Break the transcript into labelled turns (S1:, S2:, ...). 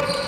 S1: One.